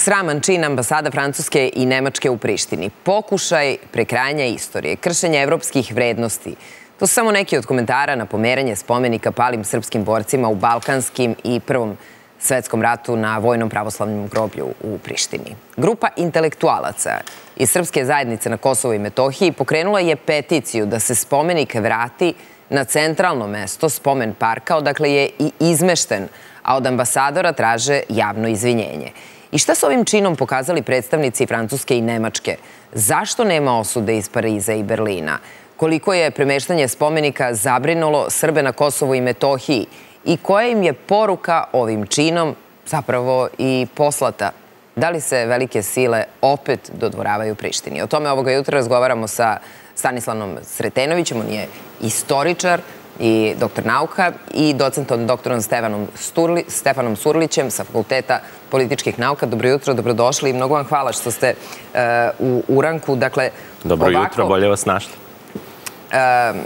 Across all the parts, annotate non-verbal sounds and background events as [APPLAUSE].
Sraman čin ambasada Francuske i Nemačke u Prištini. Pokušaj prekrajanja istorije, kršenje evropskih vrednosti. To su samo neki od komentara na pomeranje spomenika palim srpskim borcima u Balkanskim i Prvom svetskom ratu na vojnom pravoslavnom groblju u Prištini. Grupa intelektualaca iz Srpske zajednice na Kosovo i Metohiji pokrenula je peticiju da se spomenik vrati na centralno mesto spomen parka, odakle je i izmešten, a od ambasadora traže javno izvinjenje. I šta su ovim činom pokazali predstavnici Francuske i Nemačke? Zašto nema osude iz Pariza i Berlina? Koliko je premeštanje spomenika zabrinulo Srbe na Kosovu i Metohiji? I koja im je poruka ovim činom zapravo i poslata? Da li se velike sile opet dodvoravaju Prištini? O tome ovoga jutra razgovaramo sa Stanislavom Sretenovićem. On je istoričar, i doktor nauka i docentom doktorom Stefanom, Sturli, Stefanom Surlićem sa Fakulteta političkih nauka. Dobro jutro, dobrodošli i mnogo vam hvala što ste uh, u Uranku. Dakle, Dobro ovako, jutro, bolje vas našli. Uh,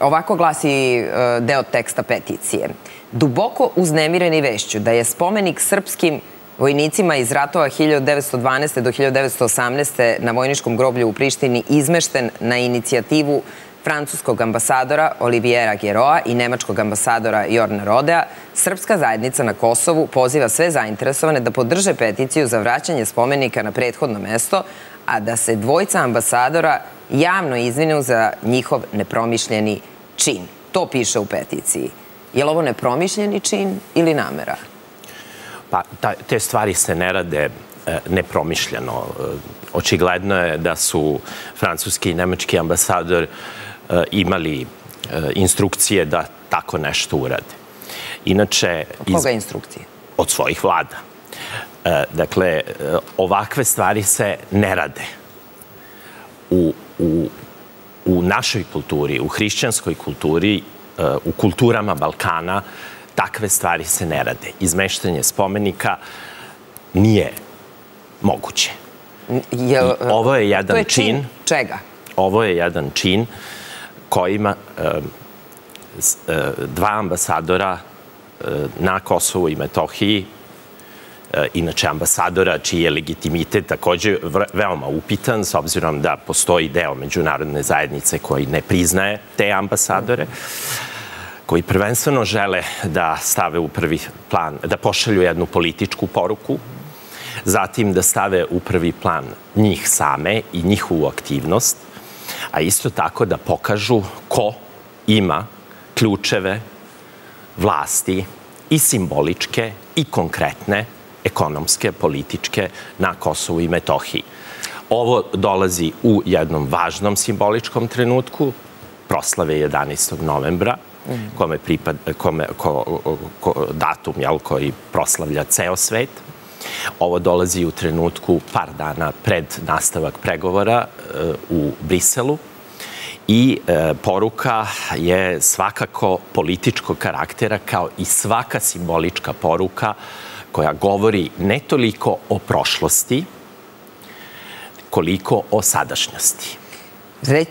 ovako glasi uh, deo teksta peticije. Duboko uznemireni vešću da je spomenik srpskim vojnicima iz ratova 1912. do 1918. na vojničkom groblju u Prištini izmešten na inicijativu francuskog ambasadora Oliviera Geroa i nemačkog ambasadora Jorna Rodea, Srpska zajednica na Kosovu poziva sve zainteresovane da podrže peticiju za vraćanje spomenika na prethodno mesto, a da se dvojca ambasadora javno izvinu za njihov nepromišljeni čin. To piše u peticiji. Je li ovo nepromišljeni čin ili namera? Pa, te stvari se ne rade e, nepromišljeno. E, očigledno je da su francuski i nemački ambasador E, imali e, instrukcije da tako nešto urade. Inače... Od koga instrukcije? Od svojih vlada. E, dakle, ovakve stvari se ne rade. U, u, u našoj kulturi, u hrišćanskoj kulturi, u kulturama Balkana, takve stvari se ne rade. Izmeštanje spomenika nije moguće. Je, ovo je jedan to je čin, čin čega? Ovo je jedan čin uh, kojima dva ambasadora na Kosovu i Metohiji, inače ambasadora čiji je legitimitet takođe veoma upitan, s obzirom da postoji deo međunarodne zajednice koji ne priznaje te ambasadore, koji prvenstveno žele da stave u prvi plan, da pošalju jednu političku poruku, zatim da stave u prvi plan njih same i njihovu aktivnost, a isto tako da pokažu ko ima ključeve vlasti i simboličke i konkretne ekonomske, političke na Kosovu i Metohiji. Ovo dolazi u jednom važnom simboličkom trenutku, proslave 11. novembra, kome pripad, kome, ko, ko, datum jel, koji proslavlja ceo svet. Ovo dolazi u trenutku par dana pred nastavak pregovora e, u Briselu i e, poruka je svakako političkog karaktera kao i svaka simbolička poruka koja govori ne toliko o prošlosti, koliko o sadašnjosti.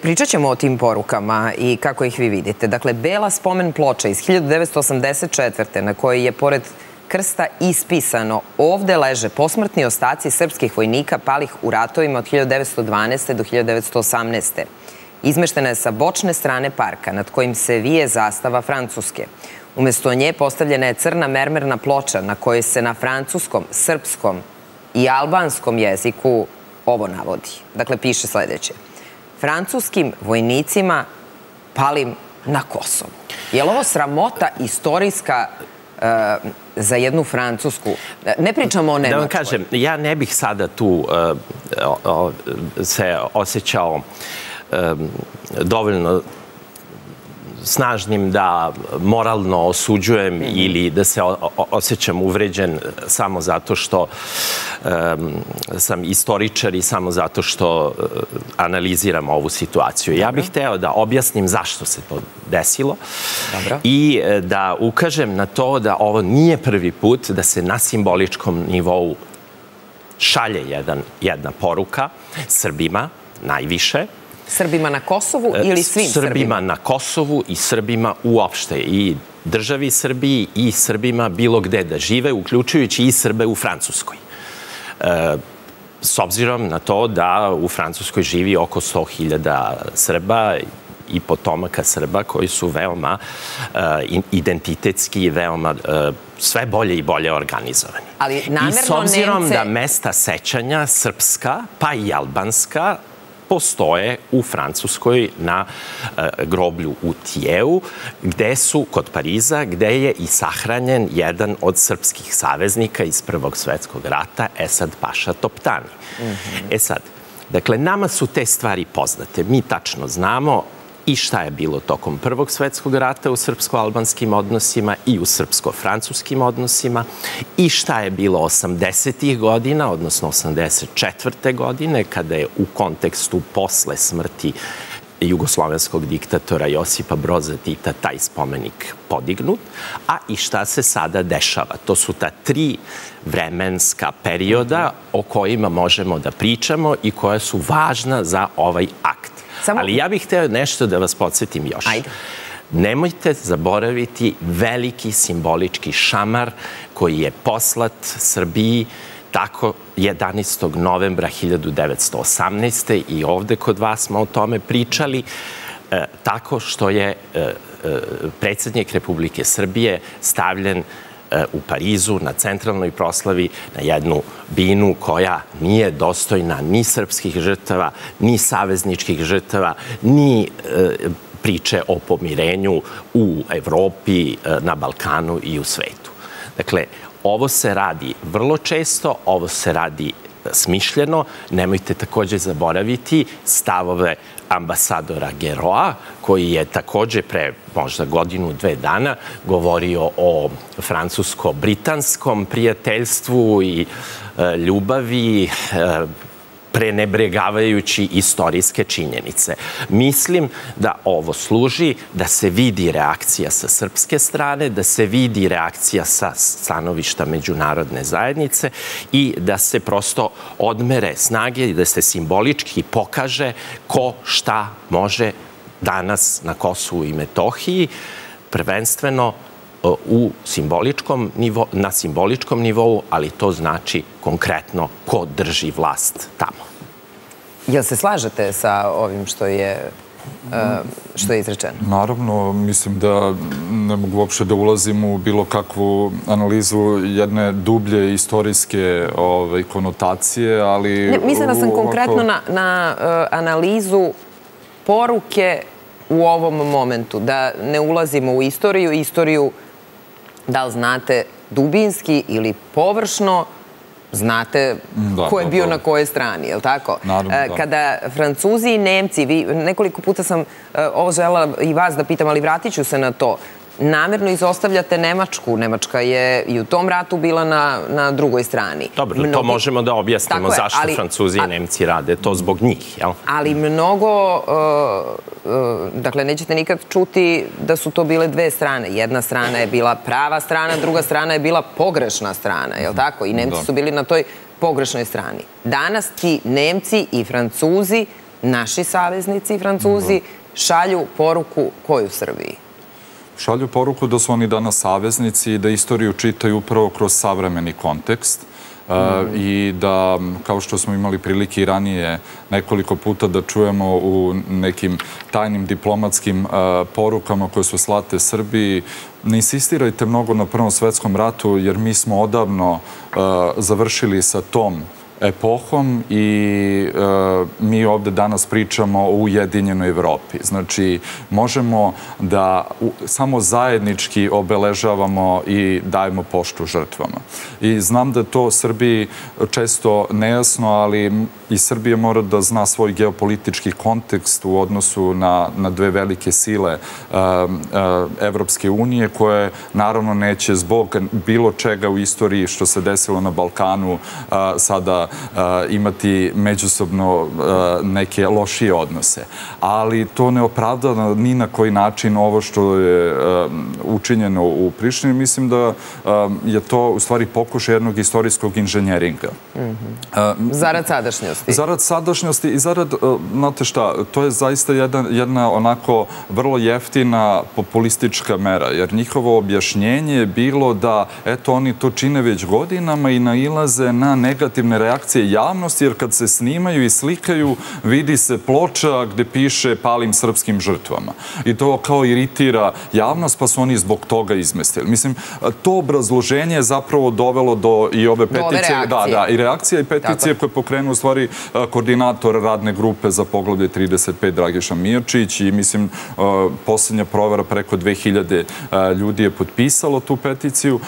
Pričat ćemo o tim porukama i kako ih vi vidite. Dakle, bela spomen ploča iz 1984. na kojoj je pored krsta ispisano ovde leže posmrtni ostaci srpskih vojnika palih u ratovima od 1912. do 1918. Izmeštena je sa bočne strane parka nad kojim se vije zastava Francuske. Umesto nje postavljena je crna mermerna ploča na kojoj se na francuskom, srpskom i albanskom jeziku ovo navodi. Dakle, piše sledeće. Francuskim vojnicima palim na Kosovu. Je li ovo sramota istorijska za jednu Francusku? Ne pričamo o Nemačkoj. Da vam kažem, ja ne bih sada tu o, se osjećao um, dovoljno snažnim da moralno osuđujem mm. ili da se osjećam uvređen samo zato što um, sam istoričar i samo zato što uh, analiziram ovu situaciju. Dobro. Ja bih hteo da objasnim zašto se to desilo Dobro. i uh, da ukažem na to da ovo nije prvi put da se na simboličkom nivou šalje jedan, jedna poruka Srbima, najviše, Srbima na Kosovu ili svim Srbima? Srbima na Kosovu i Srbima uopšte. I državi Srbiji i Srbima bilo gde da žive, uključujući i Srbe u Francuskoj. E, s obzirom na to da u Francuskoj živi oko 100.000 Srba i potomaka Srba koji su veoma uh, identitetski i veoma sve bolje i bolje organizovani. Ali I s obzirom Nemce... da mesta sećanja srpska, pa i albanska, postoje u Francuskoj na e, groblju u Tijeu, gde su, kod Pariza, gde je i sahranjen jedan od srpskih saveznika iz Prvog svetskog rata, Esad Paša Toptani. Mm -hmm. E sad, dakle, nama su te stvari poznate. Mi tačno znamo i šta je bilo tokom Prvog svetskog rata u srpsko-albanskim odnosima i u srpsko-francuskim odnosima i šta je bilo 80. godina, odnosno 84. godine, kada je u kontekstu posle smrti jugoslovenskog diktatora Josipa Broza Tita taj spomenik podignut, a i šta se sada dešava. To su ta tri vremenska perioda o kojima možemo da pričamo i koja su važna za ovaj akt. Samo... Ali ja bih hteo nešto da vas podsjetim još. Ajde. Nemojte zaboraviti veliki simbolički šamar koji je poslat Srbiji tako 11. novembra 1918. i ovde kod vas smo o tome pričali, e, tako što je e, e, predsednik Republike Srbije stavljen u Parizu na centralnoj proslavi na jednu binu koja nije dostojna ni srpskih žrtava, ni savezničkih žrtava, ni priče o pomirenju u Evropi, na Balkanu i u svetu. Dakle, ovo se radi vrlo često, ovo se radi smišljeno. Nemojte takođe zaboraviti stavove ambasadora Geroa, koji je takođe pre možda godinu, dve dana govorio o francusko-britanskom prijateljstvu i e, ljubavi, e, prenebregavajući istorijske činjenice. Mislim da ovo služi da se vidi reakcija sa srpske strane, da se vidi reakcija sa stanovišta međunarodne zajednice i da se prosto odmere snage i da se simbolički pokaže ko šta može danas na Kosovu i Metohiji, prvenstveno u simboličkom nivo, na simboličkom nivou, ali to znači konkretno ko drži vlast tamo. Jel se slažete sa ovim što je što je izrečeno? Naravno, mislim da ne mogu uopšte da ulazim u bilo kakvu analizu jedne dublje istorijske ove, konotacije, ali... Ne, mislim da sam konkretno na, na uh, analizu poruke u ovom momentu, da ne ulazimo u istoriju, istoriju da li znate dubinski ili površno, znate da, ko je bio na kojoj strani, je li tako? Naravno, e, da. Kada Francuzi i Nemci, vi, nekoliko puta sam e, ovo žela i vas da pitam, ali vratit ću se na to, namerno izostavljate Nemačku. Nemačka je i u tom ratu bila na, na drugoj strani. Dobro, mnogi... to možemo da objasnimo je, zašto ali, Francuzi i Nemci rade. To zbog njih, jel? Ali mnogo, uh, uh, dakle, nećete nikad čuti da su to bile dve strane. Jedna strana je bila prava strana, druga strana je bila pogrešna strana, jel tako? I Nemci da. su bili na toj pogrešnoj strani. Danas ti Nemci i Francuzi, naši saveznici i Francuzi, da. šalju poruku koju Srbiji? Šalju poruku da su oni danas saveznici i da istoriju čitaju upravo kroz savremeni kontekst. Uh, i da, kao što smo imali prilike i ranije nekoliko puta da čujemo u nekim tajnim diplomatskim uh, porukama koje su slate Srbiji, ne insistirajte mnogo na Prvom svetskom ratu, jer mi smo odavno uh, završili sa tom epohom i e, mi ovde danas pričamo o ujedinjenoj Evropi. Znači, možemo da u, samo zajednički obeležavamo i dajemo poštu žrtvama. I znam da to Srbiji često nejasno, ali i Srbija mora da zna svoj geopolitički kontekst u odnosu na, na dve velike sile uh, uh, Evropske unije, koje naravno neće zbog bilo čega u istoriji što se desilo na Balkanu uh, sada imati međusobno neke lošije odnose. Ali to ne opravda ni na koji način ovo što je učinjeno u Prištini. Mislim da je to u stvari pokušaj jednog istorijskog inženjeringa. Mhm. Zarad sadašnjosti. Zarad sadašnjosti i zarad, znate šta, to je zaista jedna onako vrlo jeftina populistička mera, jer njihovo objašnjenje je bilo da, eto, oni to čine već godinama i nailaze na negativne reakcije javnosti, jer kad se snimaju i slikaju, vidi se ploča gde piše palim srpskim žrtvama. I to kao iritira javnost, pa su oni zbog toga izmestili. Mislim, to obrazloženje je zapravo dovelo do i ove peticije. Da, da, i reakcija i peticije koje pokrenu u stvari koordinator radne grupe za poglavlje 35 Dragiša Mirčić i mislim posljednja provera preko 2000 ljudi je potpisalo tu peticiju.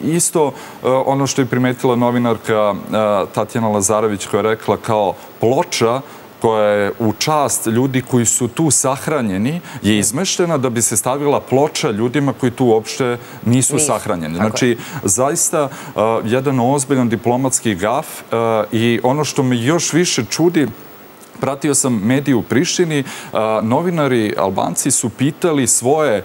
Isto ono što je primetila novinarka Tatjana Lazarević koja je rekla kao ploča koja je u čast ljudi koji su tu sahranjeni, je izmeštena da bi se stavila ploča ljudima koji tu uopšte nisu sahranjeni. Znači, zaista jedan ozbiljan diplomatski gaf i ono što me još više čudi, pratio sam medije u Prištini, novinari Albanci su pitali svoje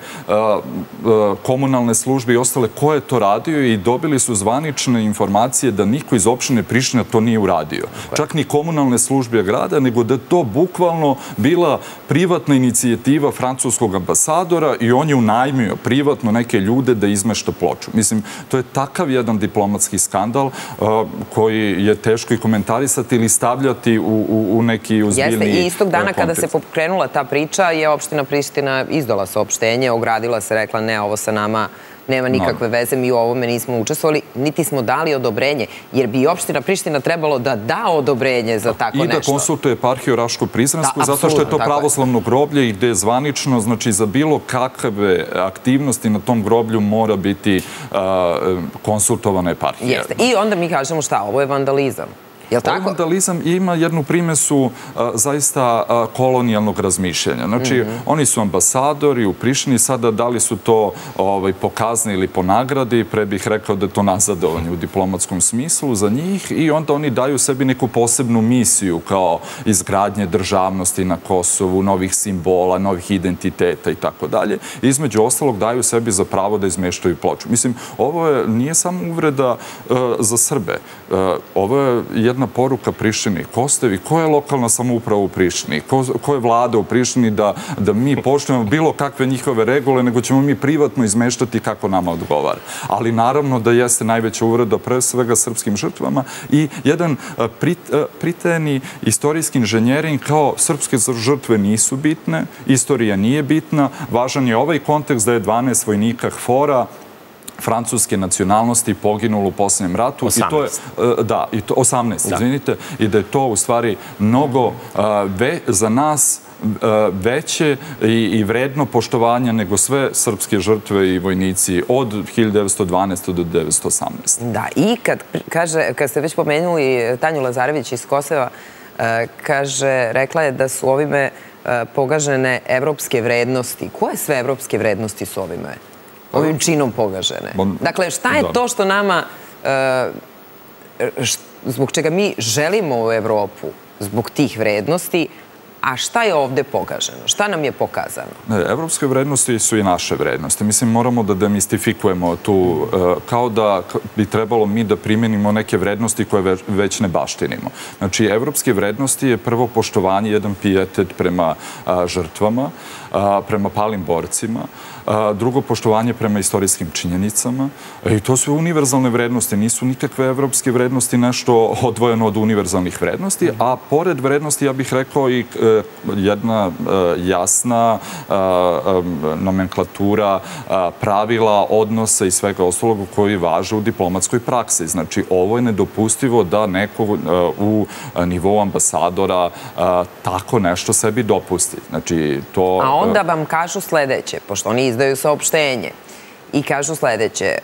komunalne službe i ostale ko je to radio i dobili su zvanične informacije da niko iz opštine Priština to nije uradio. Čak ni komunalne službe grada, nego da to bukvalno bila privatna inicijativa francuskog ambasadora i on je unajmio privatno neke ljude da izmešta ploču. Mislim, to je takav jedan diplomatski skandal koji je teško i komentarisati ili stavljati u neki ozbiljni Jeste, i istog dana kada se pokrenula ta priča je opština Priština izdala saopštenje, ogradila se, rekla ne, ovo sa nama nema nikakve veze, mi u ovome nismo učestvovali, niti smo dali odobrenje, jer bi opština Priština trebalo da da odobrenje za tako nešto. I da konsultuje eparhiju Raško-Prizrensku, zato što je to pravoslavno groblje i gde je zvanično, znači za bilo kakve aktivnosti na tom groblju mora biti konsultovana eparhija. Jeste. I onda mi kažemo šta, ovo je vandalizam. Je li tako? Vandalizam ima jednu primesu zaista kolonijalnog razmišljanja. Znači, mhm. oni su ambasadori u Prištini, sada da li su to ovaj, pokazni ili po nagradi, pre bih rekao da je to nazadovanje u diplomatskom smislu za njih i onda oni daju sebi neku posebnu misiju kao izgradnje državnosti na Kosovu, novih simbola, novih identiteta i tako dalje. Između ostalog daju sebi za pravo da izmeštaju ploču. Mislim, ovo je, nije samo uvreda e, za Srbe. E, ovo je jedna poruka Prištini. Ko ste vi? Ko je lokalna samouprava u Prištini? Ko, je vlada u Prištini da, da mi poštujemo bilo kakve njihove regule, nego ćemo mi privatno izmeštati kako nama odgovara. Ali naravno da jeste najveća uvreda pre svega srpskim žrtvama i jedan prit, pritajeni istorijski inženjering kao srpske žrtve nisu bitne, istorija nije bitna, važan je ovaj kontekst da je 12 vojnika HFOR-a francuske nacionalnosti poginulo u posljednjem ratu. 18. I to je, e, da, i to, 18, da. izvinite, i da je to u stvari mnogo ve, za nas e, veće i, i vredno poštovanja nego sve srpske žrtve i vojnici od 1912. do 1918. Da, i kad, kaže, kad ste već pomenuli Tanju Lazarević iz Koseva, e, kaže, rekla je da su ovime pogažene evropske vrednosti. Koje sve evropske vrednosti su ovime ovim činom pogažene. Dakle, šta je to što nama, e, zbog čega mi želimo u Evropu, zbog tih vrednosti, A šta je ovde pokaženo? Šta nam je pokazano? Evropske vrednosti su i naše vrednosti. Mislim, moramo da demistifikujemo tu, e, kao da bi trebalo mi da primenimo neke vrednosti koje već ne baštinimo. Znači, evropske vrednosti je prvo poštovanje, jedan pijetet prema žrtvama, prema palim borcima, drugo poštovanje prema istorijskim činjenicama e, i to su univerzalne vrednosti, nisu nikakve evropske vrednosti nešto odvojeno od univerzalnih vrednosti, a pored vrednosti ja bih rekao i e, jedna e, jasna nomenklatura pravila, odnosa i svega ostalog koji važe u diplomatskoj praksi. Znači, ovo je nedopustivo da neko u nivou ambasadora tako nešto sebi dopusti. Znači, to... A onda vam kažu sledeće, pošto oni izdaju saopštenje i kažu sledeće. E,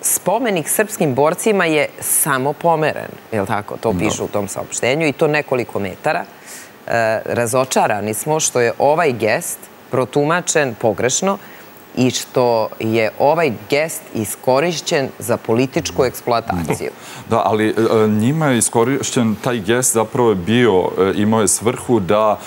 spomenik srpskim borcima je samo pomeren, je li tako? To pišu u tom saopštenju i to nekoliko metara. E, razočarani smo što je ovaj gest protumačen pogrešno i što je ovaj gest iskorišćen za političku eksploataciju. Da, ali e, njima je iskorišćen taj gest zapravo je bio, e, imao je svrhu da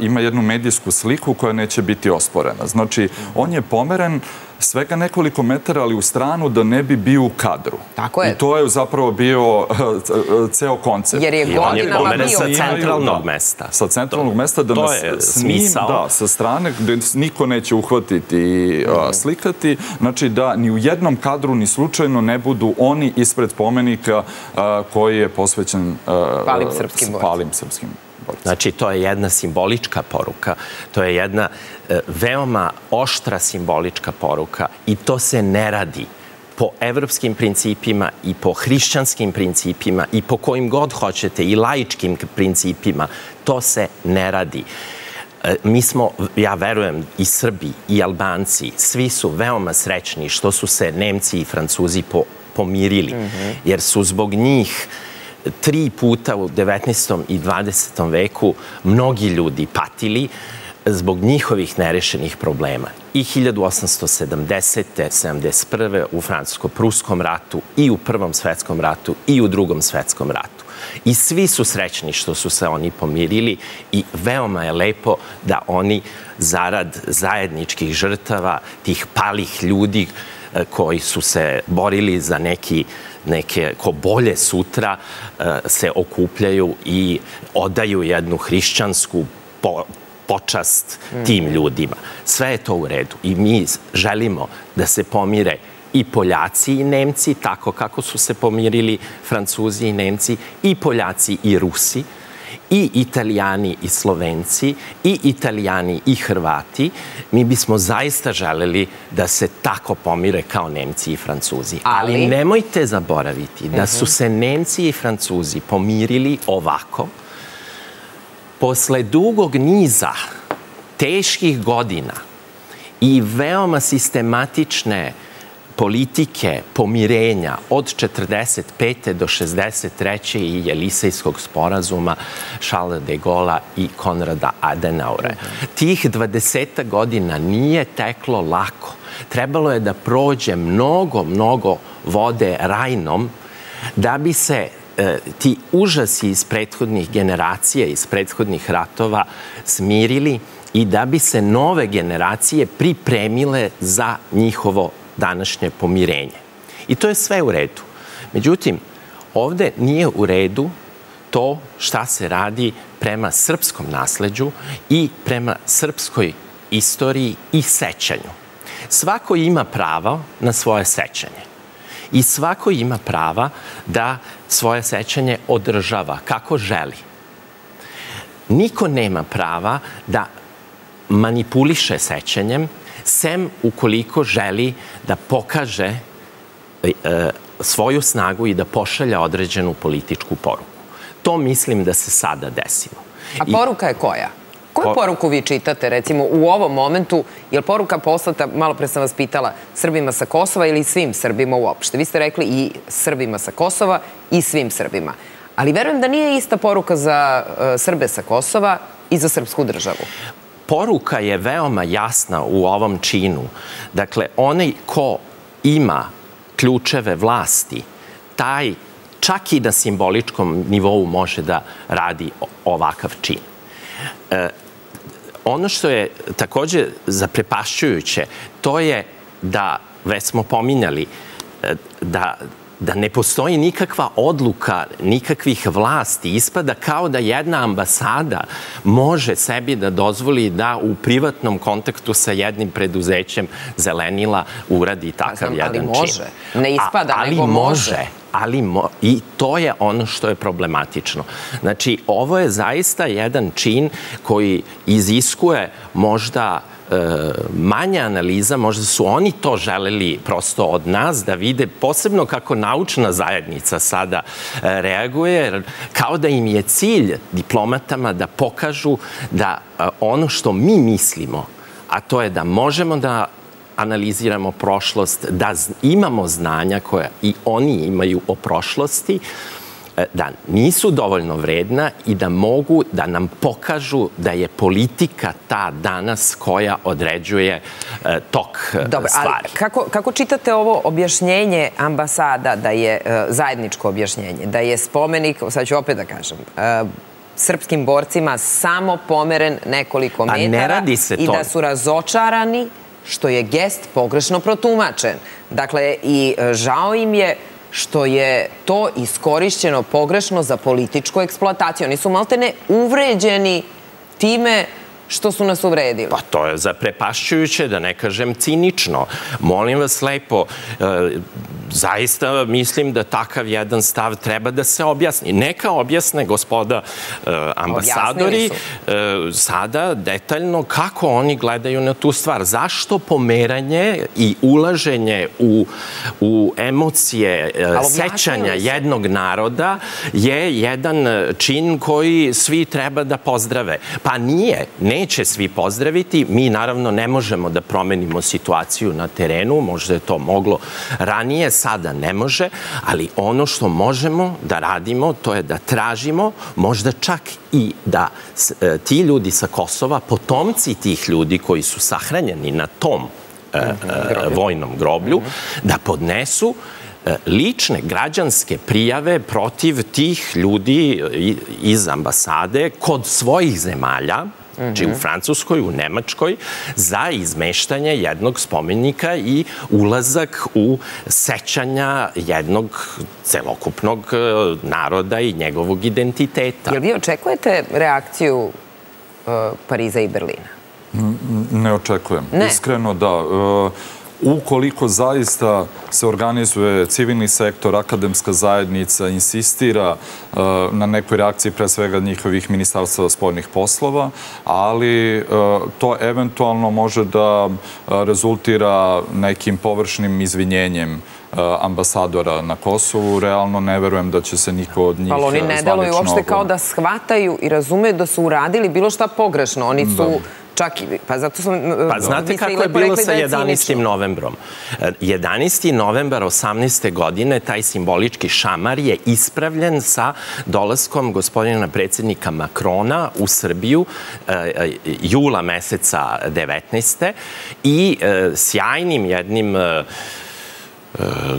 ima jednu medijsku sliku koja neće biti osporena. Znači, on je pomeren svega nekoliko metara, ali u stranu da ne bi bio u kadru. Tako je. I to je zapravo bio [LAUGHS] ceo koncept. Jer je godinama bio sa centralnog mesta. Sa centralnog mesta da nas snim, da, sa strane gde niko neće uhvatiti i mhm. slikati. Znači da ni u jednom kadru ni slučajno ne budu oni ispred spomenika koji je posvećen palim srpskim palim srpskim Znači, to je jedna simbolička poruka, to je jedna e, veoma oštra simbolička poruka i to se ne radi po evropskim principima i po hrišćanskim principima i po kojim god hoćete i laičkim principima. To se ne radi. E, mi smo, ja verujem, i Srbi i Albanci, svi su veoma srećni što su se Nemci i Francuzi po, pomirili, mm -hmm. jer su zbog njih tri puta u 19. i 20. veku mnogi ljudi patili zbog njihovih nerešenih problema. I 1870. 71. u Francusko-Pruskom ratu, i u Prvom svetskom ratu, i u Drugom svetskom ratu. I svi su srećni što su se oni pomirili i veoma je lepo da oni zarad zajedničkih žrtava, tih palih ljudi e, koji su se borili za neki neke ko bolje sutra e, se okupljaju i odaju jednu hrišćansku po, počast tim ljudima. Sve je to u redu i mi želimo da se pomire i Poljaci i Nemci, tako kako su se pomirili Francuzi i Nemci, i Poljaci i Rusi, i Italijani i Slovenci, i Italijani i Hrvati, mi bismo zaista želeli da se tako pomire kao Nemci i Francuzi. Ali, Ali nemojte zaboraviti da su mhm. se Nemci i Francuzi pomirili ovako, posle dugog niza teških godina i veoma sistematične politike pomirenja od 45. do 63. i Jelisejskog sporazuma Šala de Gola i Konrada Adenaure. Tih 20 godina nije teklo lako. Trebalo je da prođe mnogo, mnogo vode rajnom da bi se e, ti užasi iz prethodnih generacija, iz prethodnih ratova smirili i da bi se nove generacije pripremile za njihovo današnje pomirenje. I to je sve u redu. Međutim, ovde nije u redu to šta se radi prema srpskom nasleđu i prema srpskoj istoriji i sećanju. Svako ima pravo na svoje sećanje. I svako ima prava da svoje sećanje održava kako želi. Niko nema prava da manipuliše sećanjem sem ukoliko želi da pokaže e, svoju snagu i da pošalja određenu političku poruku. To mislim da se sada desilo. A poruka je koja? Koju poruku vi čitate, recimo, u ovom momentu? Je li poruka poslata, malo pre sam vas pitala, Srbima sa Kosova ili svim Srbima uopšte? Vi ste rekli i Srbima sa Kosova i svim Srbima. Ali verujem da nije ista poruka za uh, Srbe sa Kosova i za srpsku državu poruka je veoma jasna u ovom činu. Dakle, onaj ko ima ključeve vlasti, taj čak i na simboličkom nivou može da radi ovakav čin. E, ono što je takođe zaprepašćujuće, to je da, već smo pominjali, e, da da ne postoji nikakva odluka, nikakvih vlasti. Ispada kao da jedna ambasada može sebi da dozvoli da u privatnom kontaktu sa jednim preduzećem zelenila uradi takav znam, jedan čin. Ali može. Ne ispada, A, ali nego može. može ali mo i to je ono što je problematično. Znači, ovo je zaista jedan čin koji iziskuje možda E, manja analiza, možda su oni to želeli prosto od nas da vide, posebno kako naučna zajednica sada e, reaguje, kao da im je cilj diplomatama da pokažu da e, ono što mi mislimo, a to je da možemo da analiziramo prošlost, da imamo znanja koje i oni imaju o prošlosti, e, da nisu dovoljno vredna i da mogu da nam pokažu da je politika ta danas koja određuje e, tok Dobro, stvari. Ali kako, kako čitate ovo objašnjenje ambasada da je zajedničko objašnjenje, da je spomenik, sad ću opet da kažem, srpskim borcima samo pomeren nekoliko pa metara i da su razočarani što je gest pogrešno protumačen. Dakle, i e, žao im je što je to iskorišćeno pogrešno za političku eksploataciju. Oni su maltene uvređeni time što su nas uvredili. Pa to je zaprepašćujuće, da ne kažem cinično. Molim vas lepo, e, zaista mislim da takav jedan stav treba da se objasni. Neka objasne gospoda e, ambasadori e, sada detaljno kako oni gledaju na tu stvar. Zašto pomeranje i ulaženje u, u emocije sećanja jednog naroda je jedan čin koji svi treba da pozdrave. Pa nije, ne neće svi pozdraviti. Mi naravno ne možemo da promenimo situaciju na terenu, možda je to moglo ranije, sada ne može, ali ono što možemo da radimo to je da tražimo, možda čak i da e, ti ljudi sa Kosova, potomci tih ljudi koji su sahranjeni na tom e, e, vojnom groblju, da podnesu lične građanske prijave protiv tih ljudi iz ambasade kod svojih zemalja, znači u Francuskoj, u Nemačkoj, za izmeštanje jednog spomenika i ulazak u sećanja jednog celokupnog e, naroda i njegovog identiteta. Jel vi očekujete reakciju uh, Pariza i Berlina? Ne očekujem. Ne. Iskreno da. Ukoliko zaista se organizuje civilni sektor, akademska zajednica, insistira uh, na nekoj reakciji pre svega njihovih ministarstva spoljnih poslova, ali uh, to eventualno može da uh, rezultira nekim površnim izvinjenjem ambasadora na Kosovu. Realno ne verujem da će se niko od njih. Ali oni ne deluju uopšte kao da shvataju i razumeju da su uradili bilo šta pogrešno. Oni su... Da Čak i, pa zato sam... Pa znate kako je bilo sa 11. novembrom? 11. novembar 18. godine, taj simbolički šamar je ispravljen sa dolaskom gospodina predsednika Makrona u Srbiju e, e, jula meseca 19. i e, sjajnim jednim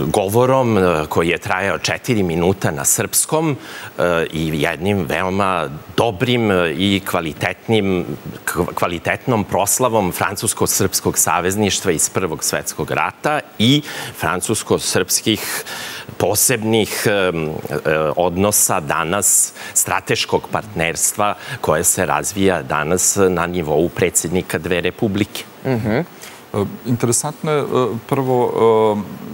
govorom e, koji je trajao četiri minuta na srpskom e, i jednim veoma dobrim i kvalitetnim, kvalitetnom proslavom Francusko-srpskog savezništva iz Prvog svetskog rata i francusko-srpskih posebnih e, odnosa danas, strateškog partnerstva koje se razvija danas na nivou predsednika dve republike. Mhm. Interesantno je prvo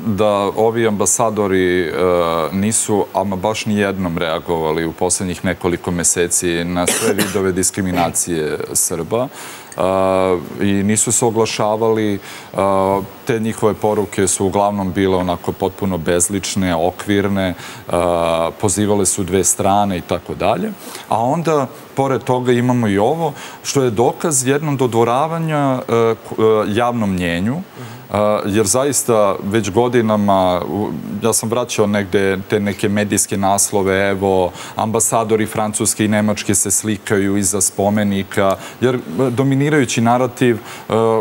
da ovi ambasadori nisu ama baš ni jednom reagovali u poslednjih nekoliko meseci na sve vidove diskriminacije Srba i nisu se oglašavali. Te njihove poruke su uglavnom bile onako potpuno bezlične, okvirne, pozivale su dve strane i tako dalje. A onda, pored toga, imamo i ovo, što je dokaz jednom dodvoravanja javnom mnjenju, jer zaista već godinama, ja sam vraćao negde te neke medijske naslove, evo, ambasadori Francuske i Nemačke se slikaju iza spomenika, jer dominirajući narativ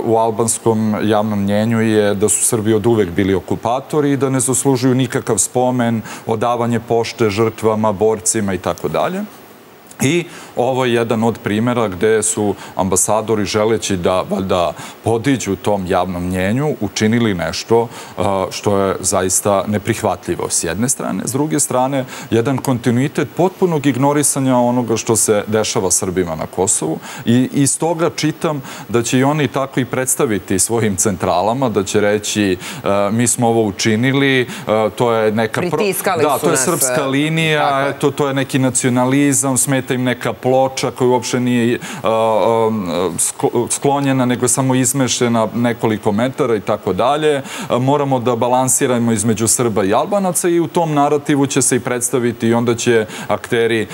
u albanskom javnom mnjenju je da su Srbi od uvek bili okupatori i da ne zaslužuju nikakav spomen, odavanje pošte žrtvama, borcima i tako dalje. I ovo je jedan od primjera gde su ambasadori želeći da valjda podiđu tom javnom mnjenju učinili nešto što je zaista neprihvatljivo s jedne strane. S druge strane, jedan kontinuitet potpunog ignorisanja onoga što se dešava Srbima na Kosovu i iz toga čitam da će i oni tako i predstaviti svojim centralama, da će reći mi smo ovo učinili, to je neka... Pritiskali da, to je srpska linija, eto, to je neki nacionalizam, smeta smeta im neka ploča koja uopšte nije sklonjena, nego je samo izmešena nekoliko metara i tako dalje. Moramo da balansiramo između Srba i Albanaca i u tom narativu će se i predstaviti i onda će akteri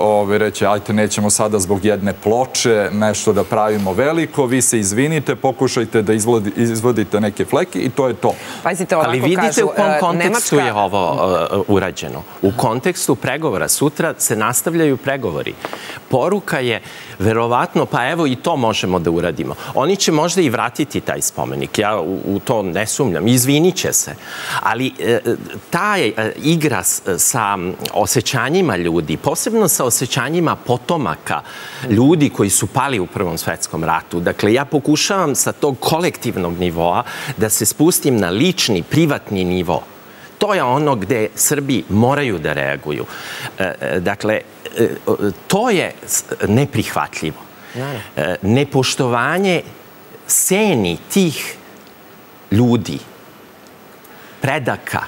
ove, reći, ajte, nećemo sada zbog jedne ploče nešto da pravimo veliko, vi se izvinite, pokušajte da izvodite neke fleke i to je to. Pazite, ovako Ali vidite kažu, u kom e, kontekstu Nemačka- je ovo uh, urađeno. U kontekstu pregovora. Sutra se nastavljaju pregovori. Poruka je, verovatno, pa evo i to možemo da uradimo. Oni će možda i vratiti taj spomenik. Ja u, u to ne sumnjam. Izvinit će se. Ali e, ta e, igra sa osjećanjima ljudi, posebno sa osjećanjima potomaka ljudi koji su pali u Prvom svetskom ratu. Dakle, ja pokušavam sa tog kolektivnog nivoa da se spustim na lični, privatni nivo. To je ono gde Srbi moraju da reaguju. E, e, Dakle, to je neprihvatljivo. E, Nepoštovanje seni tih ljudi, predaka,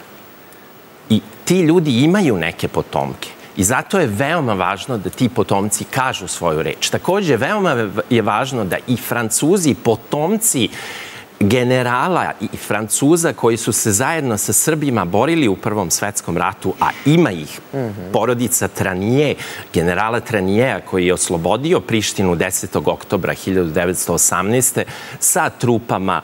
i ti ljudi imaju neke potomke. I zato je veoma važno da ti potomci kažu svoju reč. Takođe, veoma je važno da i Francuzi, potomci generala i Francuza koji su se zajedno sa Srbima borili u Prvom svetskom ratu, a ima ih porodica Tranije, generala Tranijeja koji je oslobodio Prištinu 10. oktobra 1918. sa trupama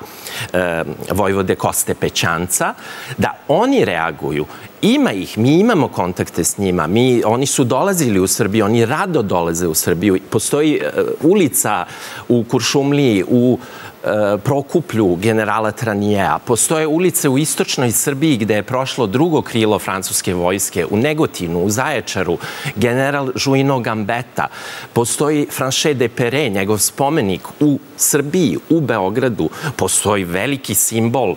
e, Vojvode Koste Pećanca, da oni reaguju Ima ih, mi imamo kontakte s njima, mi, oni su dolazili u Srbiju, oni rado dolaze u Srbiju. Postoji e, ulica u Kuršumliji, u e, Prokuplju generala Tranijeja. Postoje ulice u istočnoj Srbiji gde je prošlo drugo krilo francuske vojske, u Negotinu, u Zaječaru, general Žuino Gambetta. Postoji Franche de Pere, njegov spomenik u Srbiji, u Beogradu. Postoji veliki simbol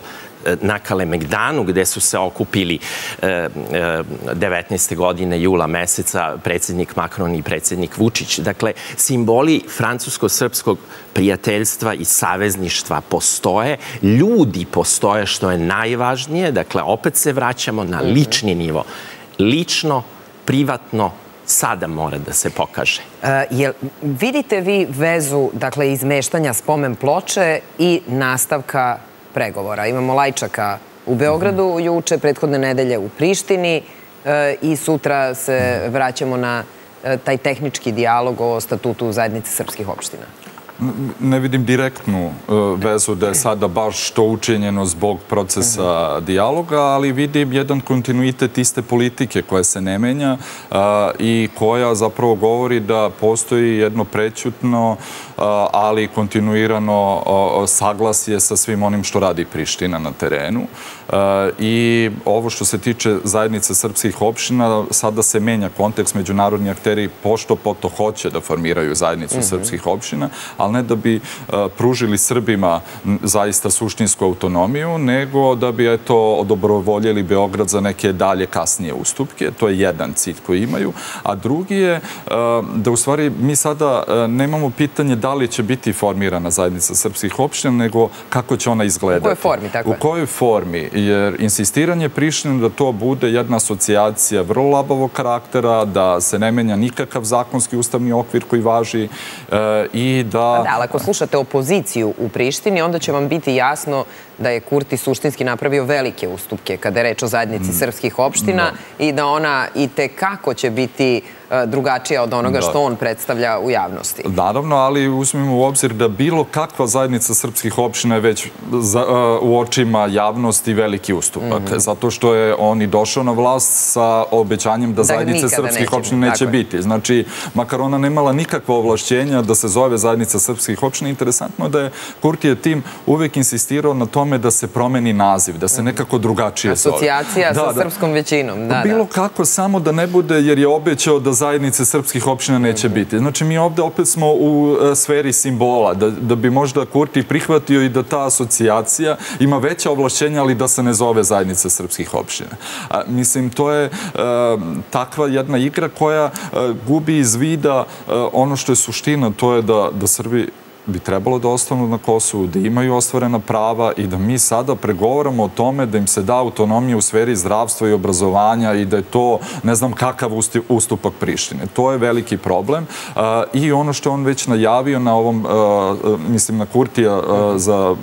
na Kalemegdanu gde su se okupili e, e, 19. godine jula meseca predsednik Macron i predsednik Vučić. Dakle, simboli francusko-srpskog prijateljstva i savezništva postoje, ljudi postoje što je najvažnije, dakle opet se vraćamo na lični nivo. Lično, privatno, sada mora da se pokaže. E, jel, vidite vi vezu, dakle, izmeštanja spomen ploče i nastavka pregovora? Imamo Lajčaka u Beogradu juče, prethodne nedelje u Prištini e, i sutra se vraćamo na e, taj tehnički dijalog o statutu zajednice srpskih opština. ne vidim direktnu uh, vezu da je sada baš to učinjeno zbog procesa dijaloga, ali vidim jedan kontinuitet iste politike koja se ne menja uh, i koja zapravo govori da postoji jedno prećutno, ali kontinuirano uh, saglasje sa svim onim što radi Priština na terenu. Uh, I ovo što se tiče zajednice srpskih opština, sada se menja kontekst međunarodni akteri pošto poto hoće da formiraju zajednicu srpskih opština, ali ne da bi pružili Srbima zaista suštinsku autonomiju, nego da bi eto odobrovoljeli Beograd za neke dalje kasnije ustupke. To je jedan cilj koji imaju. A drugi je da u stvari mi sada nemamo pitanje da li će biti formirana zajednica srpskih opština, nego kako će ona izgledati. U kojoj formi, tako U je. kojoj formi? Jer insistiranje Prištine da to bude jedna asocijacija vrlo labavog karaktera, da se ne menja nikakav zakonski ustavni okvir koji važi e, i da... Da, ali ako slušate opoziciju u Prištini, onda će vam biti jasno da je Kurti suštinski napravio velike ustupke kada je reč o zajednici srpskih opština i da ona i te kako će biti drugačija od onoga Da. što on predstavlja u javnosti. Naravno, ali uzmimo u obzir da bilo kakva zajednica srpskih opština je već za, e, u očima javnosti veliki ustupak. Mhm. Zato što je on i došao na vlast sa obećanjem da, zajednice nikada srpskih opština neće tako biti. Znači, makar ona nemala nikakva ovlašćenja da se zove zajednica srpskih opština, interesantno je da je Kurtije tim uvek insistirao na tome da se promeni naziv, da se nekako drugačije zove. Asocijacija sa srpskom većinom. Da, Bilo da. kako, samo da ne bude, jer je obećao da zajednice srpskih opština neće biti. Znači, mi ovde opet smo u e, sferi simbola, da, da bi možda Kurti prihvatio i da ta asocijacija ima veća ovlašćenja, ali da se ne zove zajednica srpskih opština. A, mislim, to je e, takva jedna igra koja e, gubi iz vida ono što je suština, to je da, da Srbi bi trebalo da ostanu na Kosovu, da imaju ostvarena prava i da mi sada pregovaramo o tome da im se da autonomija u sferi zdravstva i obrazovanja i da je to ne znam kakav ustupak Prištine. To je veliki problem i ono što on već najavio na ovom, mislim na Kurtija za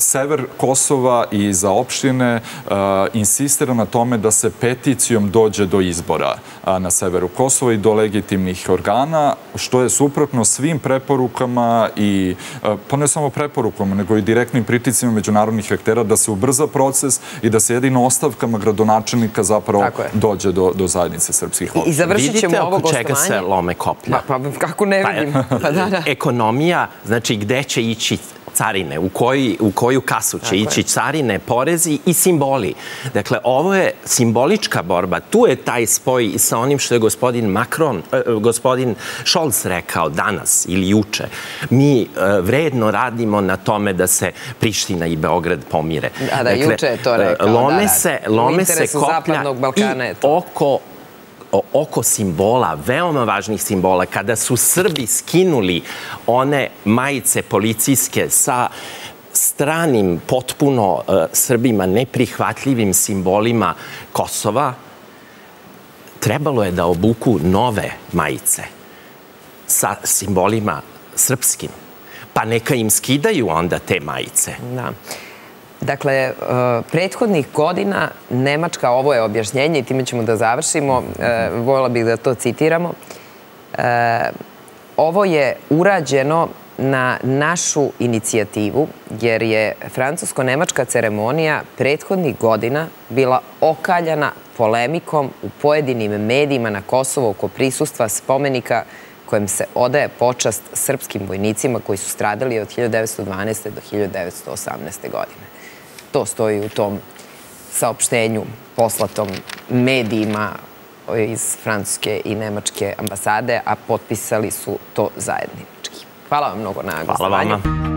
sever Kosova i za opštine uh, insistira na tome da se peticijom dođe do izbora na severu Kosova i do legitimnih organa, što je suprotno svim preporukama i, uh, pa ne samo preporukama, nego i direktnim priticima međunarodnih aktera da se ubrza proces i da se jedino ostavkama gradonačelnika zapravo dođe do, do zajednice srpskih opština. I završit ćemo ovo gostovanje. Vidite oko čega se lome koplja. Pa, pa kako ne pa, vidim? [LAUGHS] Pa, da, da. Ekonomija, znači gde će ići carine, u, koji, u koju kasu će Tako ići je. carine, porezi i simboli. Dakle, ovo je simbolička borba. Tu je taj spoj sa onim što je gospodin Macron, eh, gospodin Scholz rekao danas ili juče. Mi eh, vredno radimo na tome da se Priština i Beograd pomire. Da, da, dakle, juče je to rekao. Lome da, da. se, lome se koplja i oko oko simbola, veoma važnih simbola, kada su Srbi skinuli one majice policijske sa stranim, potpuno uh, Srbima neprihvatljivim simbolima Kosova, trebalo je da obuku nove majice sa simbolima srpskim. Pa neka im skidaju onda te majice. Da. Dakle, e, prethodnih godina Nemačka, ovo je objašnjenje i time ćemo da završimo, e, voljela bih da to citiramo, e, ovo je urađeno na našu inicijativu, jer je francusko-nemačka ceremonija prethodnih godina bila okaljana polemikom u pojedinim medijima na Kosovo oko prisustva spomenika kojem se odaje počast srpskim vojnicima koji su stradali od 1912. do 1918. godine. To stoji u tom saopštenju poslatom medijima iz Francuske i Nemačke ambasade, a potpisali su to zajednički. Hvala vam mnogo na gostovanju. Hvala vama.